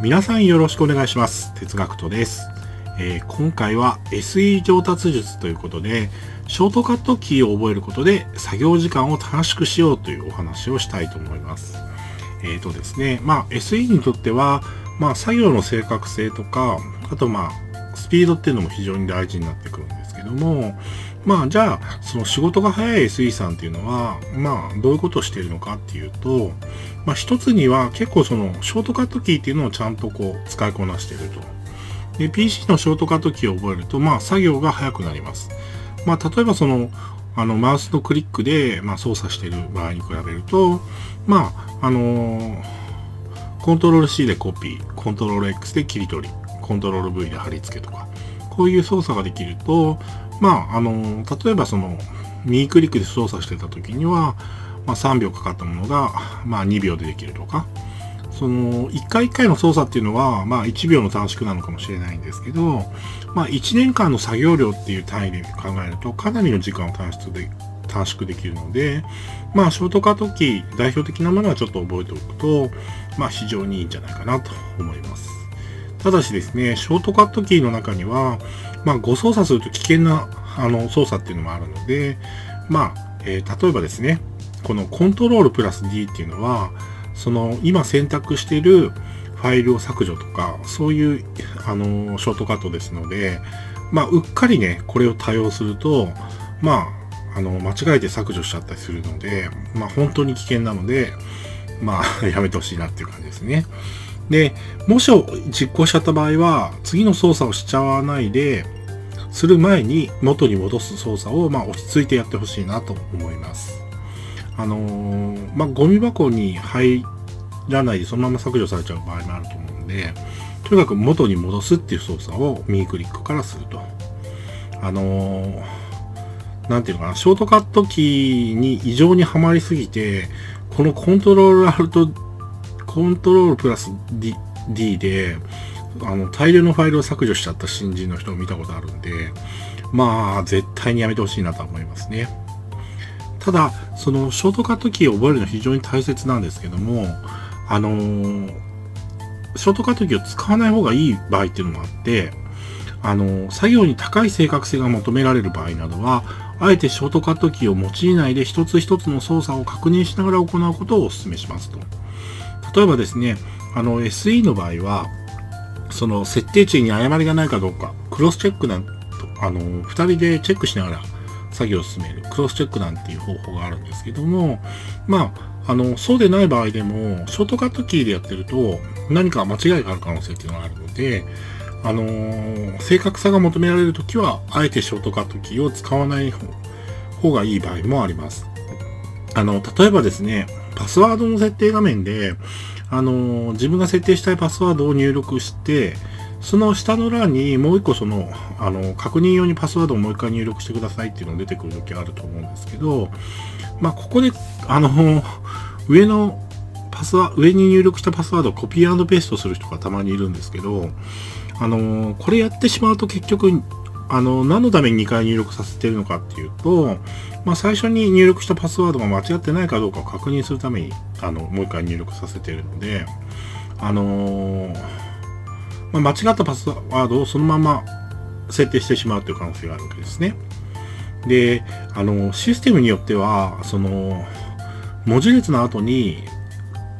皆さんよろしくお願いします。哲学とです。えー今回は SE 上達術ということで、ショートカットキーを覚えることで作業時間を短縮しようというお話をしたいと思います。えっ、とですね、まあ SE にとっては、まあ作業の正確性とか、あとまあスピードっていうのも非常に大事になってくるんですけども、まあじゃあその仕事が早い SE さんっていうのは、まあどういうことをしているのかっていうと、まあ一つには結構そのショートカットキーっていうのをちゃんとこう使いこなしていると。で、PC のショートカットキーを覚えると、まあ作業が早くなります。まあ例えばその、あのマウスのクリックで、まあ、操作している場合に比べると、まあ、あのーコントロール C でコピー、コントロール X で切り取り、コントロール V で貼り付けとか、こういう操作ができると、まあ、あの例えばその、右クリックで操作してた時には、まあ、3秒かかったものが、まあ、2秒でできるとか、その、1回1回の操作っていうのは、まあ、1秒の短縮なのかもしれないんですけど、まあ、1年間の作業量っていう単位で考えると、かなりの時間を短縮で、短縮できるので、まあ、ショートカットキー、代表的なものはちょっと覚えておくと、まあ、非常にいいんじゃないかなと思います。ただしですね、ショートカットキーの中には、まあ、誤操作すると危険な、あの、操作っていうのもあるので、まあ、えー例えばですね、このコントロールプラス D っていうのは、その、今選択しているファイルを削除とか、そういう、あの、ショートカットですので、まあ、うっかりね、これを多用すると、まあ、あの、間違えて削除しちゃったりするので、まあ、本当に危険なので、まあ、やめてほしいなっていう感じですね。で、もし実行しちゃった場合は、次の操作をしちゃわないで、する前に元に戻す操作を、まあ、落ち着いてやってほしいなと思います。あのーまあ、ゴミ箱に入らないでそのまま削除されちゃう場合もあると思うんで、とにかく元に戻すっていう操作を右クリックからすると。あのーなんていうのかな、ショートカットキーに異常にはまりすぎて、このコントロールアルト、コントロールプラス D, D で、あの、大量のファイルを削除しちゃった新人の人を見たことあるんで、まあ、絶対にやめてほしいなと思いますね。ただ、その、ショートカットキーを覚えるのは非常に大切なんですけども、あのーショートカットキーを使わない方がいい場合っていうのもあって、あの、作業に高い正確性が求められる場合などは、あえてショートカットキーを用いないで一つ一つの操作を確認しながら行うことをお勧めしますと。例えばですね、あの SE の場合は、その設定値に誤りがないかどうか、クロスチェックなんと、あの、二人でチェックしながら作業を進める、クロスチェックなんていう方法があるんですけども、まあ、あの、そうでない場合でも、ショートカットキーでやってると、何か間違いがある可能性っていうのがあるので、あのー正確さが求められるときは、あえてショートカットキーを使わない方がいい場合もあります。あの、例えばですね、パスワードの設定画面で、あのー自分が設定したいパスワードを入力して、その下の欄にもう一個その、あの、確認用にパスワードをもう一回入力してくださいっていうのが出てくるときあると思うんですけど、まあ、ここで、あの上のパスワ上に入力したパスワードをコピーペーストする人がたまにいるんですけど、あのこれやってしまうと結局、あの何のために2回入力させてるのかっていうと、まあ、最初に入力したパスワードが間違ってないかどうかを確認するために、あの、もう一回入力させてるので、あのーまあ、間違ったパスワードをそのまま設定してしまうという可能性があるわけですね。で、あの、システムによっては、その、文字列の後に、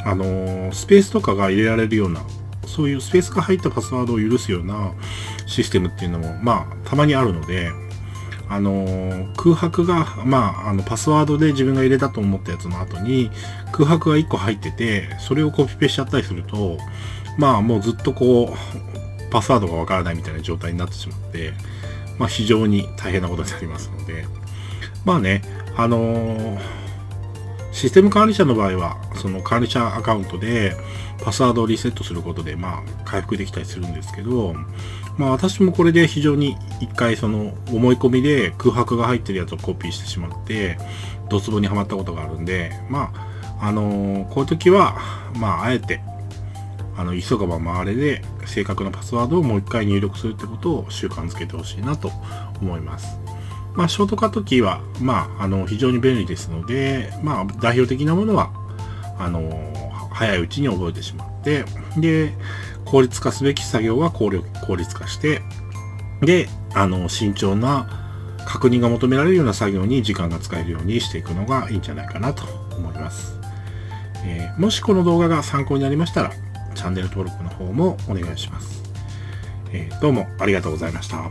あの、スペースとかが入れられるような、そういうスペースが入ったパスワードを許すようなシステムっていうのも、まあ、たまにあるので、あの、空白が、まあ、あの、パスワードで自分が入れたと思ったやつの後に、空白が1個入ってて、それをコピペしちゃったりすると、まあ、もうずっとこう、パスワードがわからないみたいな状態になってしまって、まあ、非常に大変なことになりますので、まあね、あのーシステム管理者の場合は、その管理者アカウントでパスワードをリセットすることで、まあ、回復できたりするんですけど、まあ、私もこれで非常に一回その思い込みで空白が入ってるやつをコピーしてしまって、ドツボにはまったことがあるんで、まあ、あのーこういう時は、まあ、あえて、あの、急がば回れで正確なパスワードをもう一回入力するってことを習慣づけてほしいなと思います。まあ、ショートカットキーは、まあ、あの、非常に便利ですので、まあ、代表的なものは、あの、早いうちに覚えてしまって、で、効率化すべき作業は効率化して、で、あの、慎重な確認が求められるような作業に時間が使えるようにしていくのがいいんじゃないかなと思います。えー、もしこの動画が参考になりましたら、チャンネル登録の方もお願いします。えー、どうもありがとうございました。